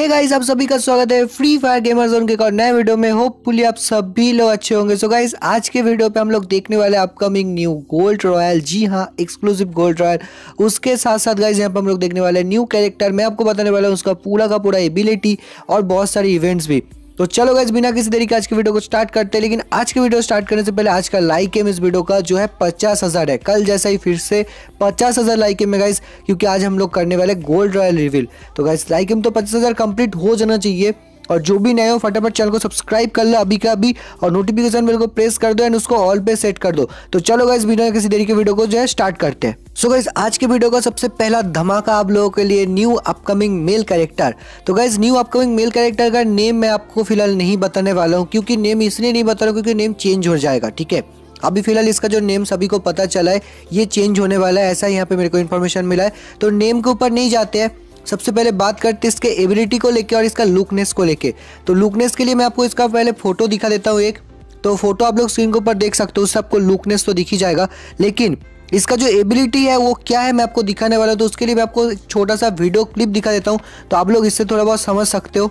Hey guys आप सभी का स्वागत है फ्री फायर गेमर जोन के एक और नए वीडियो में। होपफुली आप सभी लोग अच्छे होंगे। सो गाइस आज के वीडियो पे हम लोग देखने वाले अपकमिंग न्यू गोल्ड रॉयल जी हाँ एक्सक्लूसिव गोल्ड रॉयल उसके साथ साथ गाइस यहाँ पे हम लोग देखने वाले न्यू कैरेक्टर मैं आपको बताने वाला हूँ उसका पूरा का पूरा एबिलिटी और बहुत सारे इवेंट्स भी। तो चलो गाइज़ बिना किसी तरीके आज की वीडियो को स्टार्ट करते हैं, लेकिन आज की वीडियो स्टार्ट करने से पहले आज का लाइक एम इस वीडियो का जो है पचास हज़ार है। कल जैसा ही फिर से पचास हज़ार लाइक एम है गाइज़ क्योंकि आज हम लोग करने वाले गोल्ड रॉयल रिवील तो गाइज़ लाइक एम तो पचास हज़ार कंप्लीट हो जाना चाहिए। और जो भी नए हो, फटाफट चैनल को सब्सक्राइब कर लो अभी का अभी, और नोटिफिकेशन बेल को प्रेस कर दो एंड उसको ऑल पे सेट कर दो। तो चलो गाइस बिना किसी देरी के वीडियो को जो है स्टार्ट करते हैं। सो so आज के वीडियो का सबसे पहला धमाका आप लोगों के लिए न्यू अपकमिंग मेल कैरेक्टर तो guys new upcoming male character का नेम मैं आपको फ़िलहाल नहीं बताने वाला हूँ, क्योंकि नेम इसलिए नहीं बता रहा हूँ क्योंकि नेम चेंज हो जाएगा, ठीक है? अभी फ़िलहाल इसका जो नेम सभी को पता चला है, ये चेंज होने वाला है, ऐसा यहाँ पे मेरे को इन्फॉर्मेशन मिला है। तो नेम के ऊपर नहीं जाते हैं। सबसे पहले बात करते हैं इसके एबिलिटी को लेके और इसका लुकनेस को लेके। तो लुकनेस के लिए मैं आपको इसका पहले फ़ोटो दिखा देता हूँ एक। तो फ़ोटो आप लोग स्क्रीन के ऊपर देख सकते हो, उससे आपको लुकनेस तो दिखी जाएगा। लेकिन इसका जो एबिलिटी है, वो क्या है मैं आपको दिखाने वाला हूँ तो उसके लिए मैं आपको छोटा सा वीडियो क्लिप दिखा देता हूँ। तो आप लोग इससे थोड़ा बहुत समझ सकते हो।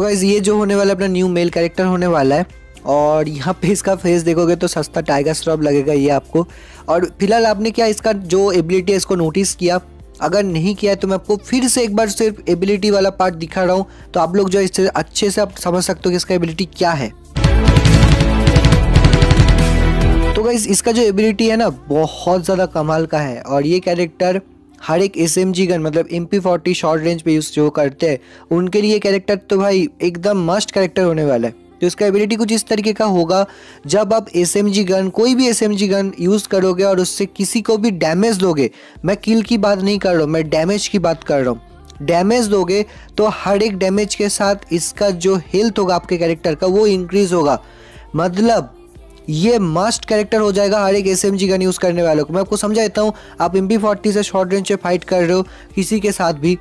तो गाइज़ ये जो होने वाला अपना न्यू मेल कैरेक्टर होने वाला है, और यहाँ पे इसका फेस देखोगे तो सस्ता टाइगर स्ट्रॉप लगेगा ये आपको। और फ़िलहाल आपने क्या इसका जो एबिलिटी है, इसको नोटिस किया? अगर नहीं किया है तो मैं आपको फिर से एक बार सिर्फ़ एबिलिटी वाला पार्ट दिखा रहा हूँ तो आप लोग जो है इससे अच्छे से आप समझ सकते हो कि इसका एबिलिटी क्या है। तो गाइज़ इसका जो एबिलिटी है ना, बहुत ज़्यादा कमाल का है, और ये कैरेक्टर हर एक एस एम जी गन मतलब M P forty short range पे यूज़ जो करते हैं, उनके लिए कैरेक्टर तो भाई एकदम मस्ट कैरेक्टर होने वाला है। तो इसका एबिलिटी कुछ इस तरीके का होगा, जब आप एस एम जी गन, कोई भी S M G gun use करोगे और उससे किसी को भी डैमेज दोगे, मैं किल की बात नहीं कर रहा हूँ, मैं डैमेज की बात कर रहा हूँ। डैमेज दोगे तो हर एक डैमेज के साथ इसका जो हेल्थ होगा, आपके कैरेक्टर का, वो इंक्रीज होगा। मतलब ये मस्ट कैरेक्टर हो जाएगा हर एक एस गन यूज़ करने वालों को। मैं आपको समझा देता हूँ, आप एम फोर्टी से शॉर्ट रेंज पे फाइट कर रहे हो, किसी के साथ भी।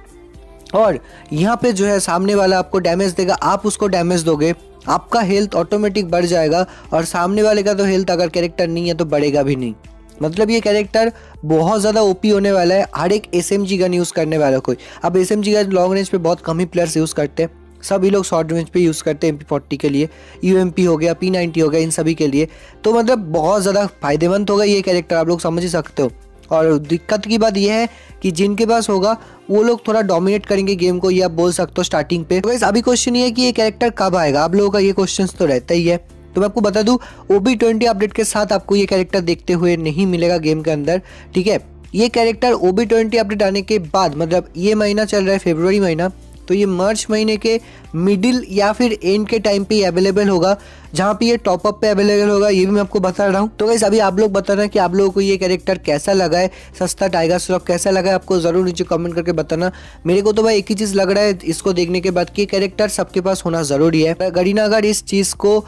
और यहाँ पे जो है, सामने वाला आपको डैमेज देगा, आप उसको डैमेज दोगे, आपका हेल्थ ऑटोमेटिक बढ़ जाएगा और सामने वाले का तो हेल्थ अगर कैरेक्टर नहीं है तो बढ़ेगा भी नहीं। मतलब ये कैरेक्टर बहुत ज़्यादा ओपी होने वाला है हर एक एसएमजी गन यूज़ करने वाला कोई अब एस गन लॉन्ग रेंज पे बहुत कम ही प्लेयर्स यूज़ करते हैं। सभी लोग शॉर्ट रेंज पे यूज़ करते हैं एम फोर्टी के लिए यू हो गया पी नाइन्टी हो गया, इन सभी के लिए। तो मतलब बहुत ज़्यादा फ़ायदेमंद होगा ये कैरेक्टर आप लोग समझ ही सकते हो। और दिक्कत की बात यह है कि जिनके पास होगा, वो लोग थोड़ा डोमिनेट करेंगे गेम को, ये आप बोल सकते हो स्टार्टिंग पे। तो अभी क्वेश्चन ये है कि ये कैरेक्टर कब आएगा? आप लोगों का ये क्वेश्चन तो रहता ही है। तो मैं आपको बता दूँ ओबी ट्वेंटी अपडेट के साथ आपको ये कैरेक्टर देखते हुए नहीं मिलेगा गेम के अंदर, ठीक है? ये कैरेक्टर ओबी ट्वेंटी अपडेट आने के बाद मतलब ये महीना चल रहा है फेब्रुवरी महीना तो ये मार्च महीने के मिडिल या फिर एंड के टाइम पे अवेलेबल होगा, जहाँ पे ये टॉप अप पे अवेलेबल होगा, ये भी मैं आपको बता रहा हूँ। तो वैसे अभी आप लोग बताना कि आप लोगों को ये कैरेक्टर कैसा लगा है, सस्ता टाइगर स्लॉक कैसा लगा है, आपको ज़रूर नीचे कमेंट करके बताना। मेरे को तो भाई एक ही चीज़ लग रहा है, इसको देखने के बाद कि कैरेक्टर सबके पास होना ज़रूरी है। गरीना अगर इस चीज़ को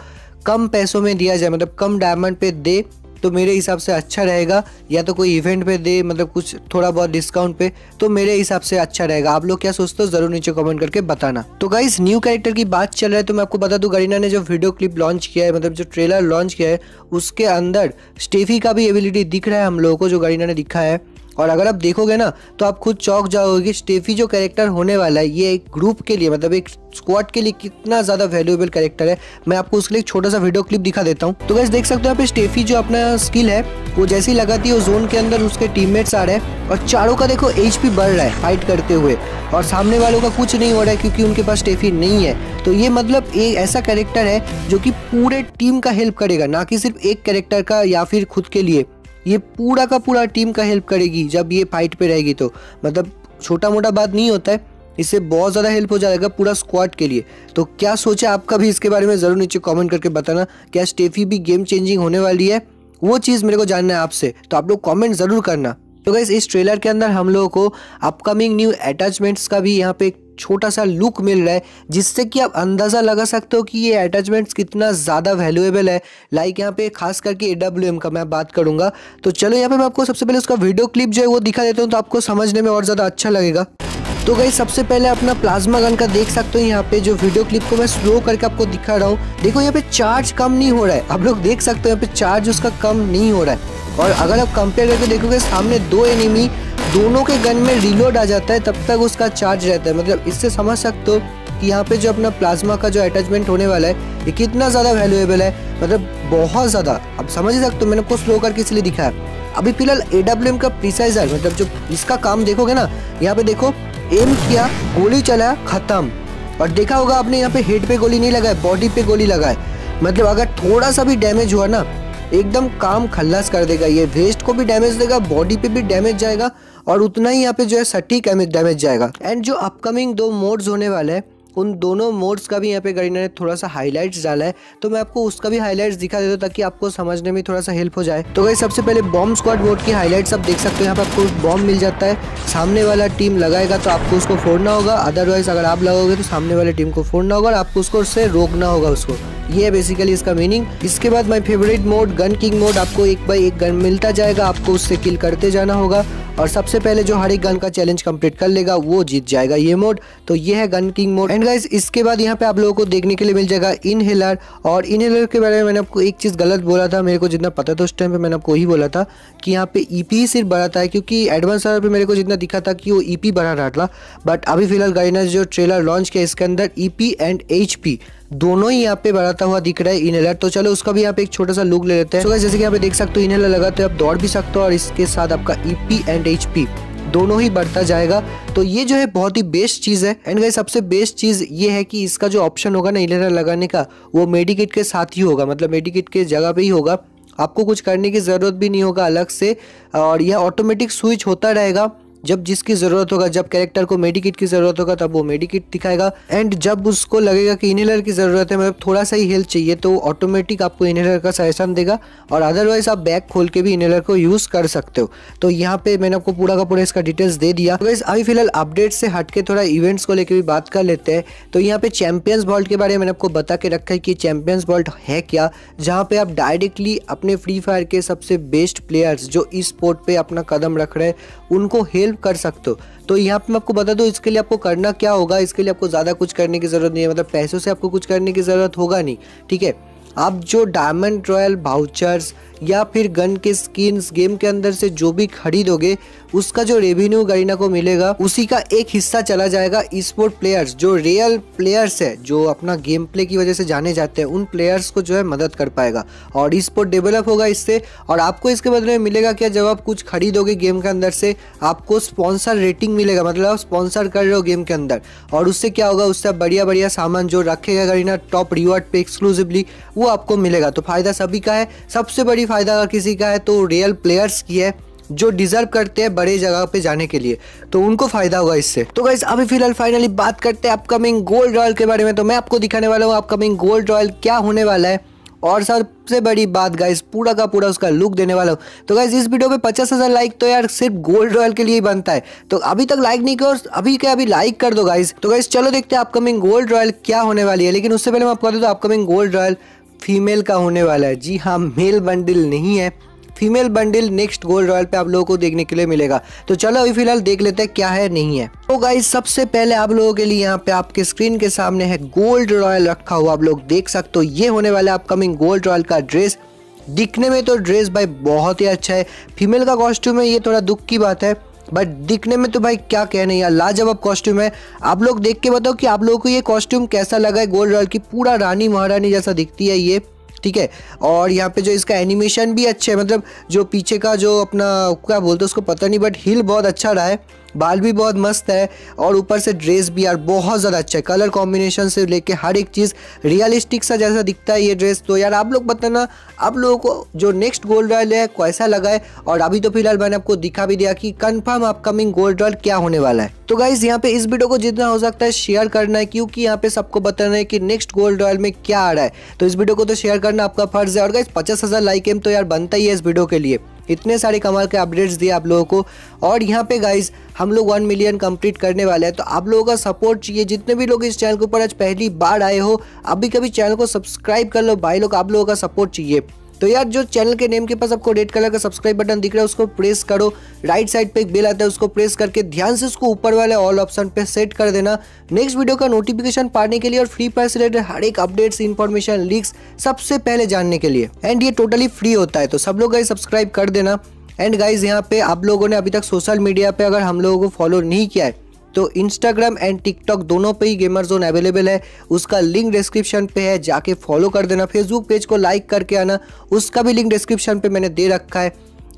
कम पैसों में दिया जाए मतलब कम डायमंड पे दे तो मेरे हिसाब से अच्छा रहेगा। या तो कोई इवेंट पे दे मतलब कुछ थोड़ा बहुत डिस्काउंट पे तो मेरे हिसाब से अच्छा रहेगा। आप लोग क्या सोचते हो? ज़रूर नीचे कमेंट करके बताना। तो गाइस न्यू कैरेक्टर की बात चल रहा है तो मैं आपको बता दूँ, गरीना ने जो वीडियो क्लिप लॉन्च किया है मतलब जो ट्रेलर लॉन्च किया है, उसके अंदर स्टेफी का भी एबिलिटी दिख रहा है हम लोगों को, जो गरीना ने दिखा है। और अगर आप देखोगे ना तो आप खुद चौक जाओगे स्टेफी जो कैरेक्टर होने वाला है, ये एक ग्रुप के लिए मतलब एक स्क्वाड के लिए कितना ज़्यादा वैल्यूएबल कैरेक्टर है। मैं आपको उसके लिए छोटा सा वीडियो क्लिप दिखा देता हूँ। तो वैसे देख सकते हो यहाँ पे स्टेफी जो अपना स्किल है, वो जैसे ही लगाती है वो जोन के अंदर उसके टीममेट्स आ रहे हैं, और चारों का देखो एच बढ़ रहा है फाइट करते हुए। और सामने वालों का कुछ नहीं हो रहा है क्योंकि उनके पास स्टेफी नहीं है। तो ये मतलब एक ऐसा कैरेक्टर है जो कि पूरे टीम का हेल्प करेगा, ना कि सिर्फ़ एक कैरेक्टर का या फिर खुद के लिए। ये पूरा का पूरा टीम का हेल्प करेगी जब ये फाइट पे रहेगी तो। मतलब छोटा मोटा बात नहीं होता है। इससे बहुत ज़्यादा हेल्प हो जाएगा पूरा स्क्वाड के लिए। तो क्या सोचा आपका भी इसके बारे में? ज़रूर नीचे कमेंट करके बताना। क्या स्टेफी भी गेम चेंजिंग होने वाली है? वो चीज़ मेरे को जानना है आपसे। तो आप लोग कमेंट ज़रूर करना। तो गैस इस ट्रेलर के अंदर हम लोगों को अपकमिंग न्यू अटैचमेंट्स का भी यहाँ पे एक छोटा सा लुक मिल रहा है, जिससे कि आप अंदाज़ा लगा सकते हो कि ये अटैचमेंट्स कितना ज़्यादा वैल्यूएबल है। लाइक यहाँ पे खास करके ए का मैं बात करूँगा। तो चलो यहाँ पे मैं आपको सबसे पहले उसका वीडियो क्लिप जो है वो दिखा देता हूँ तो आपको समझने में और ज़्यादा अच्छा लगेगा। तो गई सबसे पहले अपना प्लाज्मा गन का देख सकते हो यहाँ पे जो वीडियो क्लिप को मैं स्लो करके आपको दिखा रहा हूँ। देखो यहाँ पे चार्ज कम नहीं हो रहा है। आप लोग देख सकते हो यहाँ पे चार्ज उसका कम नहीं हो रहा है। और अगर आप कंपेयर करके देखोगे, सामने दो एनिमी दोनों के गन में रिलोड आ जाता है, तब तक उसका चार्ज रहता है। मतलब इससे समझ सकते हो कि यहाँ पे जो अपना प्लाज्मा का जो अटैचमेंट होने वाला है, ये कितना ज़्यादा वैल्यूएबल है। मतलब बहुत ज़्यादा। अब समझ ही सकते हो, मैंने आपको स्लो करके इसलिए दिखाया। अभी फ़िलहाल ए डब्ल्यू एम का प्रिसाइजर मतलब जो इसका काम देखोगे ना, यहाँ पे देखो एम किया, गोली चलाया, खत्म। और देखा होगा आपने यहाँ पे हेड पे गोली नहीं लगाए बॉडी पे गोली लगाए मतलब अगर थोड़ा सा भी डैमेज हुआ ना, एकदम काम खल्लास कर देगा। ये वेस्ट को भी डैमेज देगा बॉडी पे भी डैमेज जाएगा। और उतना ही यहाँ पे जो है सटीक डैमेज जाएगा। एंड जो अपकमिंग दो मोड्स होने वाले हैं, उन दोनों मोड्स का भी यहाँ पे गरीना ने थोड़ा सा हाईलाइट्स डाला है। तो मैं आपको उसका भी हाईलाइट्स दिखा देता हूँ ताकि आपको समझने में थोड़ा सा हेल्प हो जाए। तो भाई सबसे पहले बॉम्ब स्क्वाड मोड की हाईलाइट्स आप देख सकते हो। यहाँ पे आपको बॉम्ब मिल जाता है। सामने वाला टीम लगाएगा तो आपको उसको फोड़ना होगा। अदरवाइज़ अगर आप लगाओगे तो सामने वाले टीम को फोड़ना होगा और आपको उसको उससे रोकना होगा उसको। ये है बेसिकली इसका मीनिंग इसके बाद my favourite mode gun king mode आपको एक बाई एक गन मिलता जाएगा. आपको उससे किल करते जाना होगा. और सबसे पहले जो हर एक गन का चैलेंज कंप्लीट कर लेगा, वो जीत जाएगा ये मोड तो ये है gun king mode and guys इसके बाद यहाँ पे आप लोगों को देखने के लिए मिल जाएगा इनहेलर और इनहेलर के बारे में मैंने आपको एक चीज़ गलत बोला था. मेरे को जितना पता था उस टाइम पे मैंने आपको वही बोला था कि यहाँ पे ई e सिर्फ़ बढ़ाता है क्योंकि एडवांस सर्वर पे मेरे को जितना दिखा था कि वो ई e बढ़ा रहा था. बट अभी फ़िलहाल गाइनर जो ट्रेलर लॉन्च किया इसके अंदर ईपी एंड एचपी दोनों ही यहाँ पे बढ़ाता हुआ दिख रहा है इनहेलर। तो चलो उसका भी यहाँ पे एक छोटा सा लुक ले लेते हैं। तो जैसे कि यहाँ पे देख सकते हो, इनहेलर लगा तो आप दौड़ भी सकते हो और इसके साथ आपका ईपी एंड एचपी दोनों ही बढ़ता जाएगा। तो ये जो है बहुत ही बेस्ट चीज़ है। एंड गाइस सबसे बेस्ट चीज़ ये है कि इसका जो ऑप्शन होगा ना इनहेलर लगाने का, वो मेडिकेट के साथ ही होगा। मतलब मेडिकेट के जगह पे ही होगा। आपको कुछ करने की ज़रूरत भी नहीं होगा अलग से। और यह ऑटोमेटिक स्विच होता रहेगा। जब जिसकी ज़रूरत होगा, जब कैरेक्टर को मेडिकेट की ज़रूरत होगा, तब वो मेडिकेट दिखाएगा। एंड जब उसको लगेगा कि इनहेलर की ज़रूरत है मतलब थोड़ा सा ही हेल्थ चाहिए तो ऑटोमेटिक आपको इनहेलर का सजेशन देगा। और अदरवाइज़ आप बैग खोल के भी इनहेलर को यूज़ कर सकते हो। तो यहाँ पे मैंने आपको पूरा का पूरा इसका डिटेल्स दे दिया। तो अभी फ़िलहाल अपडेट से हटके थोड़ा इवेंट्स को लेकर भी बात कर लेते हैं। तो यहाँ पे चैंपियंस बॉल्ट के बारे में मैंने आपको बता के रखा है कि चैंपियंस बॉल्ट है क्या, जहाँ पे आप डायरेक्टली अपने फ्री फायर के सबसे बेस्ट प्लेयर्स जो इस स्पोर्ट पे अपना कदम रख रहे हैं, उनको हेल्प कर सकते हो। तो यहाँ पे मैं आपको बता दूँ, इसके लिए आपको करना क्या होगा? इसके लिए आपको ज़्यादा कुछ करने की ज़रूरत नहीं है। मतलब पैसों से आपको कुछ करने की ज़रूरत होगा नहीं, ठीक है? आप जो डायमंड रॉयल भाउचर्स या फिर गन के स्किन्स गेम के अंदर से जो भी खरीदोगे, उसका जो रेवेन्यू गरीना को मिलेगा, उसी का एक हिस्सा चला जाएगा स्पोर्ट प्लेयर्स जो रियल प्लेयर्स है, जो अपना गेम प्ले की वजह से जाने जाते हैं, उन प्लेयर्स को जो है मदद कर पाएगा। और स्पोर्ट डेवलप होगा इससे, और आपको इसके बदले में मिलेगा क्या जब आप कुछ खरीदोगे गेम के अंदर से, आपको स्पॉन्सर रेटिंग मिलेगा मतलब आप स्पॉन्सर कर रहे हो गेम के अंदर। और उससे क्या होगा, उससे बढ़िया बढ़िया सामान जो रखेगा गरीना टॉप रिवॉर्ड पे एक्सक्लूसिवली वो आपको मिलेगा। तो फ़ायदा सभी का है। सबसे बड़ी फ़ायदा अगर किसी का है तो रियल प्लेयर्स की है जो डिजर्व करते हैं बड़े जगह पे जाने के लिए। तो उनको फ़ायदा होगा इससे। तो गाइस अभी फ़िलहाल फाइनली बात करते हैं अपकमिंग गोल्ड रॉयल के बारे में। तो मैं आपको दिखाने वाला हूँ अपकमिंग गोल्ड रॉयल क्या होने वाला है। और सबसे बड़ी बात गाइस पूरा का पूरा उसका लुक देने वाला हूँ। तो गाइस इस वीडियो पे पचास हज़ार लाइक तो यार सिर्फ़ गोल्ड रॉयल के लिए ही बनता है। तो अभी तक लाइक नहीं किया अभी क्या, अभी लाइक कर दो गाइस तो गाइस चलो देखते हैं अपकमिंग गोल्ड रॉयल क्या होने वाली है। लेकिन उससे पहले मैं आपको बता दूँ अपकमिंग गोल्ड रॉयल फीमेल का होने वाला है। जी हाँ मेल बंडल नहीं है। Female bundle next gold royal पे आप लोगों को देखने के लिए मिलेगा। तो चलो अभी फ़िलहाल देख लेते हैं क्या है, नहीं है। तो गाइस सबसे पहले आप लोगों के लिए यहाँ पे आपके स्क्रीन के सामने है गोल्ड रॉयल रखा हुआ। आप लोग देख सकते हो, ये होने वाला अपकमिंग गोल्ड रॉयल का ड्रेस दिखने में तो ड्रेस भाई बहुत ही अच्छा है। फीमेल का कॉस्ट्यूम है, ये थोड़ा दुख की बात है। बट दिखने में तो भाई क्या कहने यार, लाजवाब कॉस्ट्यूम है। आप लोग देख के बताओ कि आप लोगों को ये कॉस्ट्यूम कैसा लगा है, गोल्ड रॉयल की पूरा रानी महारानी जैसा दिखती है ये, ठीक है? और यहाँ पे जो इसका एनिमेशन भी अच्छा है मतलब जो पीछे का जो अपना, क्या बोलते हैं उसको, पता नहीं बट हिल बहुत अच्छा रहा है। बाल भी बहुत मस्त है और ऊपर से ड्रेस भी यार बहुत ज़्यादा अच्छा है। कलर कॉम्बिनेशन से लेके हर एक चीज़ रियलिस्टिक सा जैसा दिखता है ये ड्रेस तो यार आप लोग बताना, आप लोगों को जो नेक्स्ट गोल्ड रॉयल है, कैसा लगा है? और अभी तो फ़िलहाल मैंने आपको दिखा भी दिया कि कंफर्म अपकमिंग गोल्ड रॉयल क्या होने वाला है। तो गाइज़ यहाँ पे इस वीडियो को जितना हो सकता है शेयर करना है, क्योंकि यहाँ पे सबको बताना है कि नेक्स्ट गोल्ड रॉयल में क्या आ रहा है। तो इस वीडियो को तो शेयर करना आपका फ़र्ज़ है। और गाइज़ पचास हज़ार लाइक एम तो यार बनता ही है इस वीडियो के लिए। इतने सारे कमाल के अपडेट्स दिए आप लोगों को। और यहाँ पे गाइज़ हम लोग वन मिलियन कंप्लीट करने वाले हैं। तो आप लोगों का सपोर्ट चाहिए। जितने भी लोग इस चैनल के ऊपर आज पहली बार आए हो, अभी कभी चैनल को सब्सक्राइब कर लो। भाई लोग, आप लोगों का सपोर्ट चाहिए। तो यार, जो चैनल के नेम के पास आपको रेड कलर का सब्सक्राइब बटन दिख रहा है, उसको प्रेस करो। राइट साइड पे एक बेल आता है, उसको प्रेस करके ध्यान से उसको ऊपर वाले ऑल ऑप्शन पे सेट कर देना। नेक्स्ट वीडियो का नोटिफिकेशन पाने के लिए और फ्री फायर से रिलेटेड हर एक अपडेट्स इन्फॉर्मेशन लीक्स सबसे पहले जानने के लिए। एंड ये टोटली फ्री होता है तो सब लोग सब्सक्राइब कर देना। एंड गाइज़ यहाँ पे आप लोगों ने अभी तक सोशल मीडिया पे अगर हम लोगों को फॉलो नहीं किया है तो इंस्टाग्राम एंड टिकटॉक दोनों पे ही गेमर जोन अवेलेबल है। उसका लिंक डिस्क्रिप्शन पे है, जाके फॉलो कर देना। फेसबुक पेज को लाइक करके आना। उसका भी लिंक डिस्क्रिप्शन पे मैंने दे रखा है।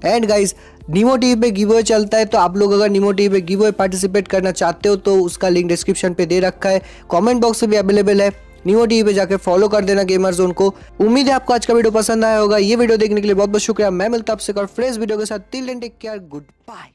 एंड गाइज़ नीमो टीवी पे गिव चलता है तो आप लोग अगर नीमो टीवी पे गिव पार्टिसिपेट करना चाहते हो तो उसका लिंक डिस्क्रिप्शन पे दे रखा है। कमेंट बॉक्स में भी अवेलेबल है। नीमो टीवी पे जाके फॉलो कर देना गेमर जोन को। उम्मीद है आपको आज का वीडियो पसंद आया होगा। ये वीडियो देखने के लिए बहुत बहुत शुक्रिया। मैं मिलता आपसे फ्रेश वीडियो के साथ। Till take care good bye